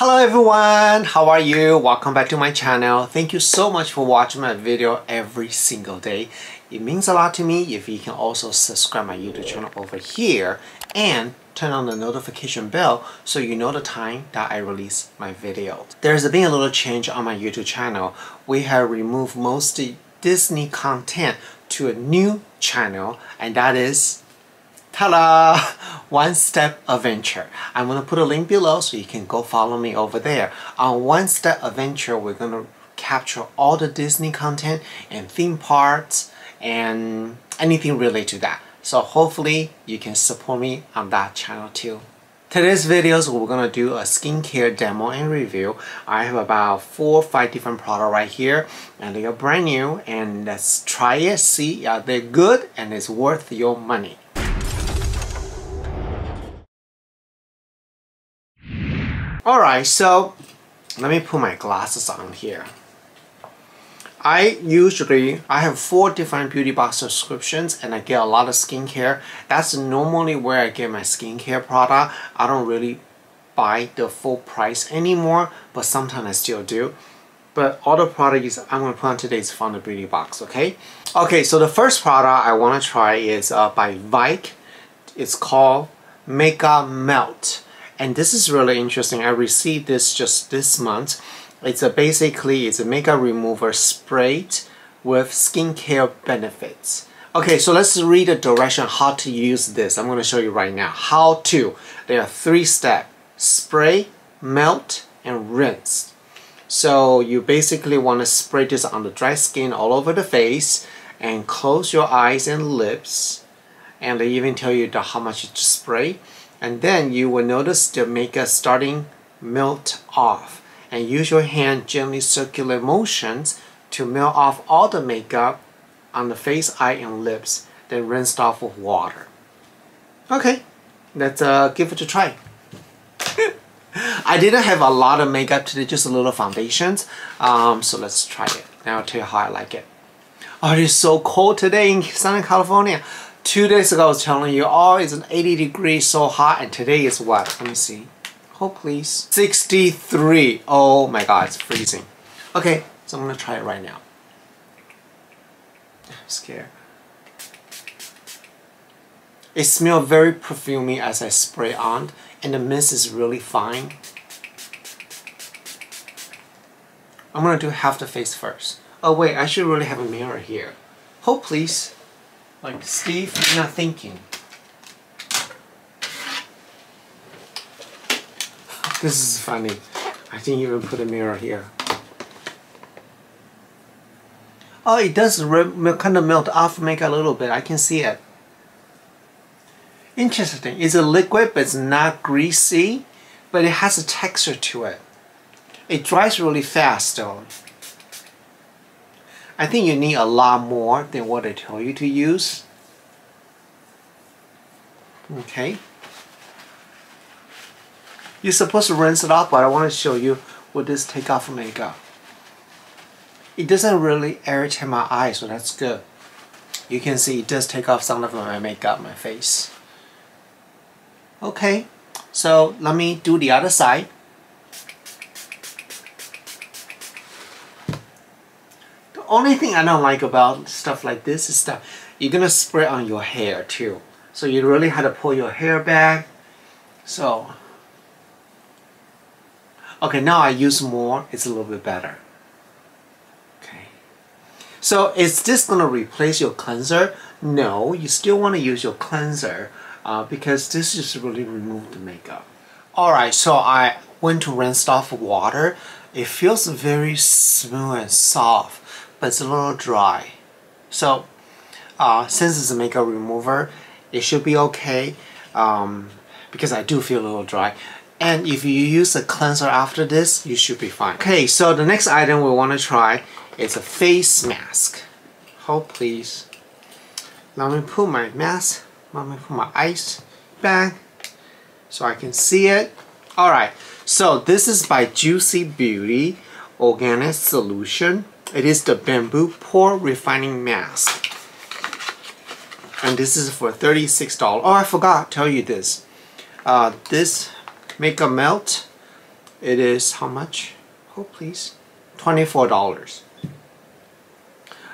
Hello everyone, how are you? Welcome back to my channel. Thank you so much for watching my video every single day. It means a lot to me if you can also subscribe my YouTube channel over here and turn on the notification bell so you know the time that I release my video. There's been a little change on my YouTube channel. We have removed most Disney content to a new channel and that is ta-da! One Step Adventure. I'm going to put a link below so you can go follow me over there. On One Step Adventure, we're going to capture all the Disney content and theme parks and anything related to that. So hopefully you can support me on that channel too. Today's videos we're gonna do a skincare demo and review. I have about four or five different products right here and they are brand new and let's try it, see are they good and it's worth your money. Alright, so let me put my glasses on here. I usually, I have four different beauty box subscriptions and I get a lot of skincare. That's normally where I get my skincare product. I don't really buy the full price anymore, but sometimes I still do. But all the products I'm going to put on today is from the beauty box, okay? Okay, so the first product I want to try is uh, by Vike. It's called Makeup Melt and this is really interesting. I received this just this month. It's a basically it's a makeup remover sprayed with skincare benefits. Okay, so let's read the direction how to use this. I'm going to show you right now. How to. There are three steps. Spray, melt, and rinse. So you basically want to spray this on the dry skin all over the face and close your eyes and lips. And they even tell you the, how much to spray and then you will notice the makeup starting melt off and use your hand gently circular motions to melt off all the makeup on the face, eye, and lips, then rinse off with water. Okay, let's uh, give it a try. I didn't have a lot of makeup today, just a little foundations. Um, so let's try it. Now I'll tell you how I like it. Oh, it is so cold today in Southern California. Two days ago I was telling you, oh, it's an 80 degrees, so hot, and today is what? Let me see. Hold please. 63. Oh my god, it's freezing. Okay, so I'm gonna try it right now. I'm scared. It smells very perfumey as I spray on, and the mist is really fine. I'm gonna do half the face first. Oh wait, I should really have a mirror here. Hold please. Like, Steve, you're not thinking. This is funny. I didn't even put a mirror here. Oh, it does kind of melt off, make a little bit. I can see it. Interesting. It's a liquid, but it's not greasy, but it has a texture to it. It dries really fast, though. I think you need a lot more than what I tell you to use. Okay. You're supposed to rinse it off, but I want to show you what this take off makeup. It doesn't really irritate my eyes, so that's good. You can see it does take off some of my makeup, my face. Okay, so let me do the other side. Only thing I don't like about stuff like this is that you're gonna spray on your hair too. So you really have to pull your hair back. So, okay, now I use more, it's a little bit better. Okay. So is this gonna replace your cleanser? No, you still wanna use your cleanser uh, because this just really remove the makeup. Alright, so I went to rinse off water. It feels very smooth and soft but it's a little dry. So uh, since it's a makeup remover, it should be okay um, because I do feel a little dry. And if you use a cleanser after this, you should be fine. Okay, so the next item we want to try is a face mask. Hold please. Let me put my mask, let me put my ice back so I can see it. Alright, so this is by Juicy Beauty Organic Solution. It is the Bamboo Pore Refining Mask. And this is for $36. Oh, I forgot to tell you this. Uh, this Makeup Melt it is how much? Oh, please. $24.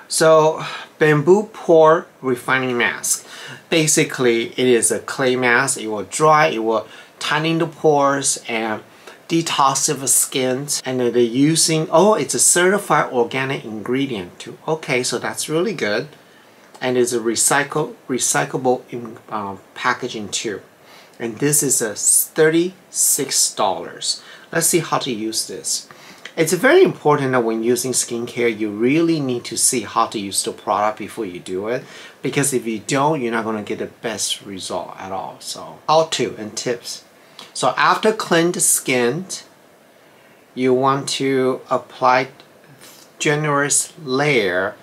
So bamboo pore refining mask. Basically it is a clay mask. It will dry, it will tighten the pores and detoxify skin and they're using oh it's a certified organic ingredient too. Okay so that's really good. And it's a recycle recyclable in, uh, packaging too. And this is a $36 let's see how to use this. It's very important that when using skincare you really need to see how to use the product before you do it. Because if you don't you're not going to get the best result at all. So how to and tips so after cleaned skin, you want to apply generous layer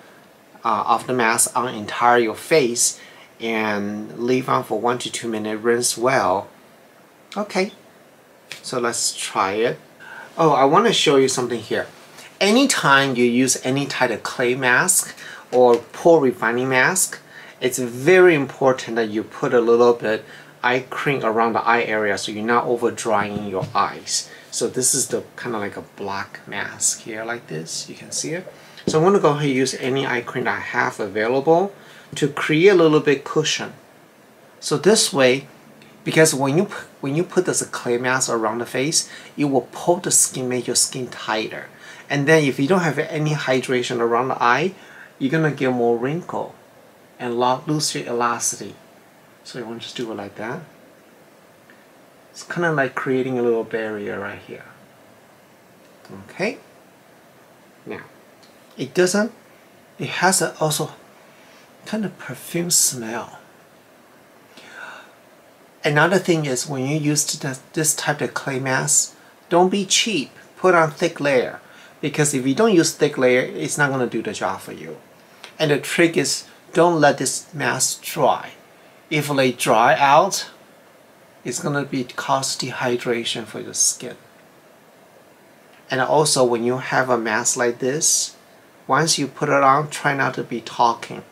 uh, of the mask on entire your face and leave on for one to two minutes, rinse well. Okay, so let's try it. Oh, I want to show you something here. Anytime you use any type of clay mask or pore refining mask, it's very important that you put a little bit eye cream around the eye area so you're not over drying your eyes. So this is the kind of like a black mask here like this. You can see it. So I'm going to go ahead and use any eye cream I have available to create a little bit cushion. So this way, because when you when you put this clay mask around the face, it will pull the skin, make your skin tighter. And then if you don't have any hydration around the eye, you're gonna get more wrinkle and lose your elasticity. So you want to just do it like that. It's kind of like creating a little barrier right here. Okay. Now, it doesn't, it has a also kind of perfume smell. Another thing is when you use this type of clay mask, don't be cheap. Put on thick layer because if you don't use thick layer, it's not going to do the job for you. And the trick is don't let this mask dry if they dry out, it's going to be cause dehydration for your skin. And also when you have a mask like this, once you put it on, try not to be talking.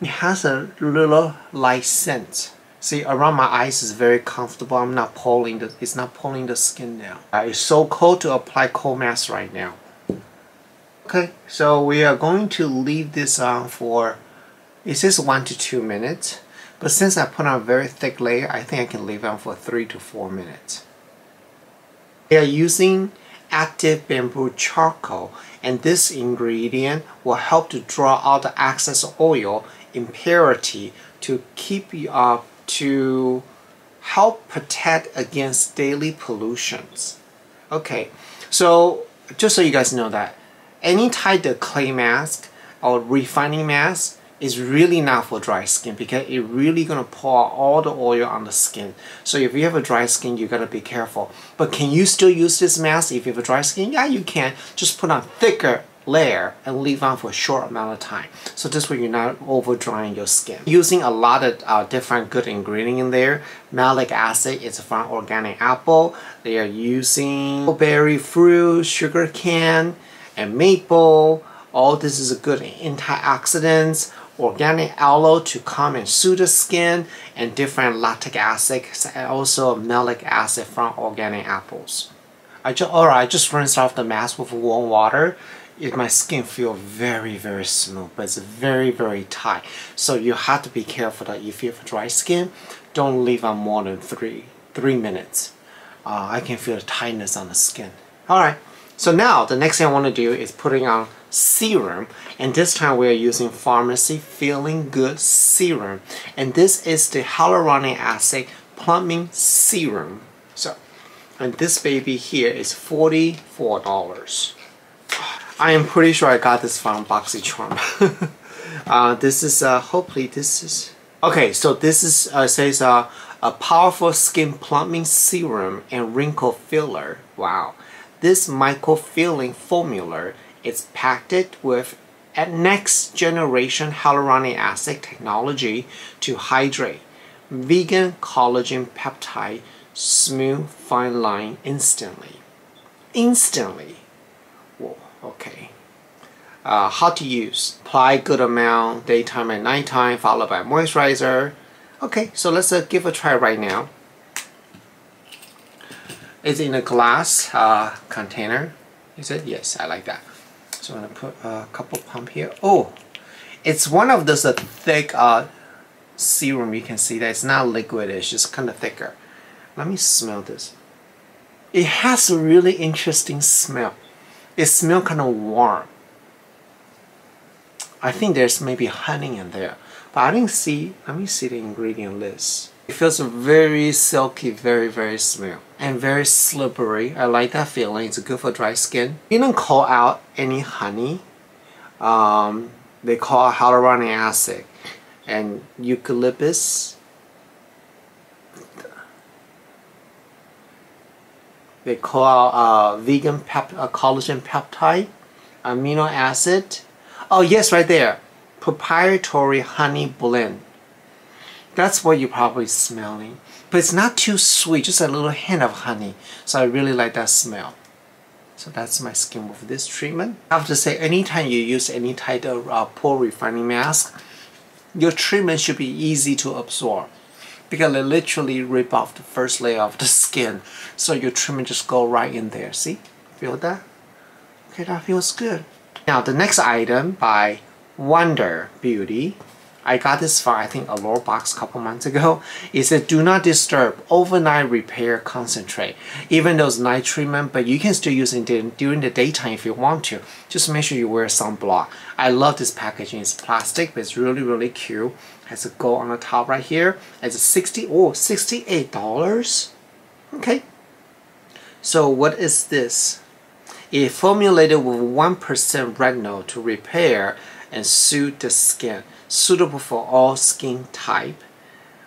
It has a little light scent. See, around my eyes is very comfortable. I'm not pulling the, it's not pulling the skin now. Uh, it's so cold to apply cold mask right now. Okay, so we are going to leave this on for, it says one to two minutes. But since I put on a very thick layer, I think I can leave it on for 3 to 4 minutes. We are using active bamboo charcoal and this ingredient will help to draw out the excess oil impurity to keep you up to help protect against daily pollutions. Okay, so just so you guys know that any type of clay mask or refining mask is really not for dry skin because it really gonna pour all the oil on the skin. So if you have a dry skin, you gotta be careful. But can you still use this mask if you have a dry skin? Yeah, you can. Just put on thicker layer and leave on for a short amount of time. So this way you're not over drying your skin. Using a lot of uh, different good ingredient in there. Malic acid is from organic apple. They are using berry fruit, sugar cane, and maple. All this is a good antioxidants organic aloe to calm and soothe the skin, and different lactic acid and also malic acid from organic apples. I just alright, I just rinsed off the mask with warm water. It, my skin feel very very smooth, but it's very very tight. So you have to be careful that if you have dry skin, don't leave on more than three three minutes. Uh, I can feel the tightness on the skin. Alright, so now the next thing I want to do is putting on serum and this time we are using Farmacy Filling Good serum. And this is the hyaluronic acid plumping serum. So and this baby here is $44 I am pretty sure I got this from BoxyCharm uh, this is uh, hopefully this is okay so this is uh, says uh, a powerful skin plumping serum and wrinkle filler. Wow. This micro-filling formula is packed with a next generation hyaluronic acid technology to hydrate vegan collagen peptide smooth fine line instantly. Instantly. Whoa, okay. Uh, how to use. Apply good amount daytime and nighttime followed by moisturizer. Okay, so let's uh, give a try right now. It's in a glass uh, container. Is it? Yes, I like that. So I'm gonna put a couple pump here. Oh, it's one of those uh, thick uh, serum. You can see that it's not liquid. It's just kind of thicker. Let me smell this. It has a really interesting smell. It smells kind of warm. I think there's maybe honey in there, but I didn't see. Let me see the ingredient list. It feels very silky, very, very smooth, and very slippery. I like that feeling. It's good for dry skin. You don't call out any honey. Um, they call hyaluronic acid and eucalyptus. They call uh, vegan pep uh, collagen peptide, amino acid. Oh yes, right there, proprietary honey blend. That's what you're probably smelling. But it's not too sweet, just a little hint of honey. So I really like that smell. So that's my skin with this treatment. I have to say, anytime you use any type of uh, pore refining mask, your treatment should be easy to absorb because they literally rip off the first layer of the skin. So your treatment just go right in there. See? Feel that? Okay, that feels good. Now the next item by Wander Beauty I got this from I think Allure box a couple months ago. It said do not disturb overnight repair concentrate. Even though it's night treatment, but you can still use it during the daytime if you want to. Just make sure you wear sunblock. I love this packaging. It's plastic, but it's really really cute. Has a gold on the top right here. It's a 60 oh $68. Okay. So what is this? It formulated with 1% retinol to repair and soothe the skin suitable for all skin type.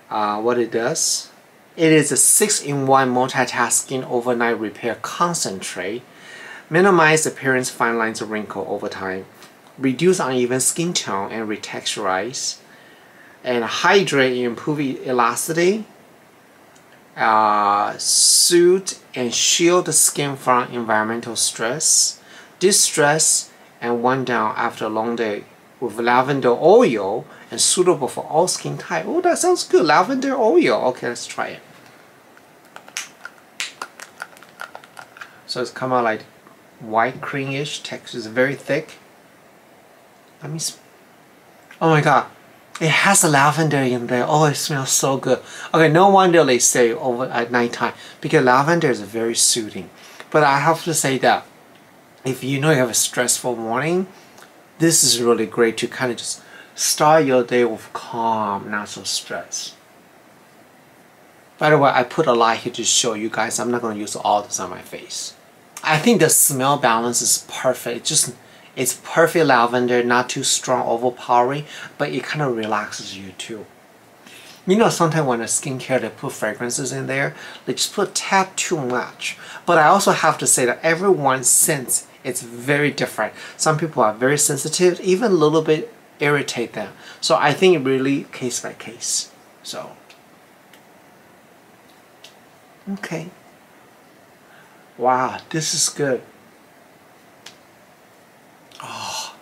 Uh, what it does, it is a 6-in-1 multitasking overnight repair concentrate, minimize appearance fine lines of wrinkle over time, reduce uneven skin tone and retexturize, and hydrate and improve elasticity, uh, soothe and shield the skin from environmental stress, distress, and wind down after a long day with lavender oil and suitable for all skin type. Oh, that sounds good. Lavender oil. Okay, let's try it. So it's come out like white creamish texture. It's very thick. Let me. Oh my god. It has a lavender in there. Oh, it smells so good. Okay, no wonder they say over at nighttime because lavender is very soothing. But I have to say that if you know you have a stressful morning, this is really great to kind of just start your day with calm, not so stressed. By the way, I put a light here to show you guys. I'm not going to use all this on my face. I think the smell balance is perfect. It just it's perfect lavender, not too strong, overpowering, but it kind of relaxes you too. You know, sometimes when a skincare they put fragrances in there, they just put tap too much. But I also have to say that everyone's sense it's very different. Some people are very sensitive, even a little bit irritate them. So I think really case by case. So, okay. Wow, this is good. Oh,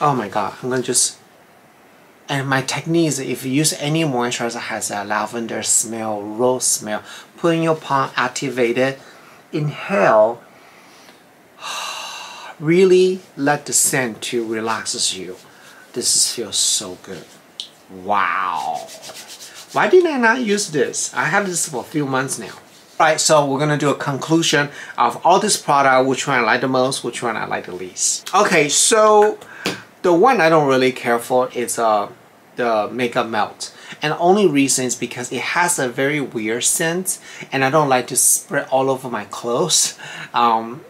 oh my god, I'm gonna just, and my technique is if you use any moisturizer has a lavender smell, rose smell, put in your palm, activate it, inhale, really let the scent to relaxes you. This is, feels so good. Wow. Why did I not use this? I have this for a few months now. Alright, so we're gonna do a conclusion of all this product, which one I like the most, which one I like the least. Okay, so the one I don't really care for is uh, the makeup melt. And the only reason is because it has a very weird scent and I don't like to spread all over my clothes. Um,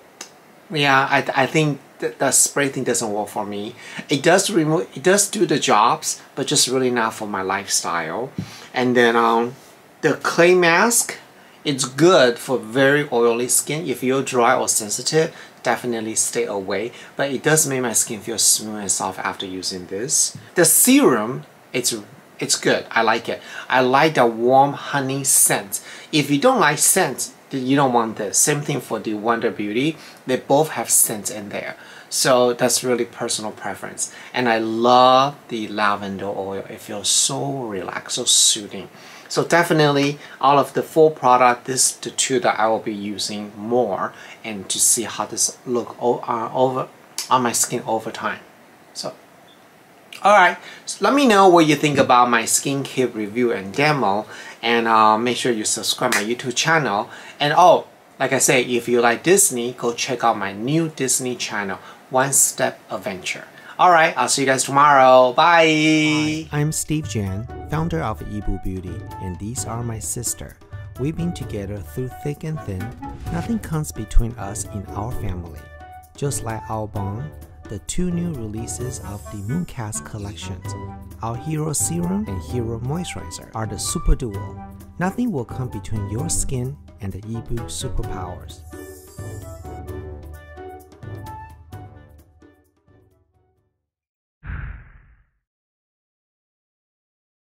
yeah, I, I think that the spray thing doesn't work for me. It does remove, it does do the jobs, but just really not for my lifestyle. And then um, the clay mask, it's good for very oily skin. If you're dry or sensitive, definitely stay away. But it does make my skin feel smooth and soft after using this. The serum, it's it's good. I like it. I like the warm honey scent. If you don't like scent, you don't want this. Same thing for the Wander Beauty. They both have scents in there. So that's really personal preference. And I love the lavender oil. It feels so relaxed, so soothing. So definitely out of the four product, this is the two that I will be using more and to see how this look uh, over on my skin over time. So Alright, so let me know what you think about my skincare review and demo and uh, make sure you subscribe my YouTube channel and oh like I say if you like Disney go check out my new Disney channel One Step Adventure. Alright, I'll see you guys tomorrow. Bye! Hi, I'm Steve Jan, founder of Yibu Beauty, and these are my sister. We've been together through thick and thin. Nothing comes between us in our family. Just like our bond, the two new releases of the Mooncast collections, our Hero Serum and Hero Moisturizer, are the super duo. Nothing will come between your skin and the Yibu superpowers.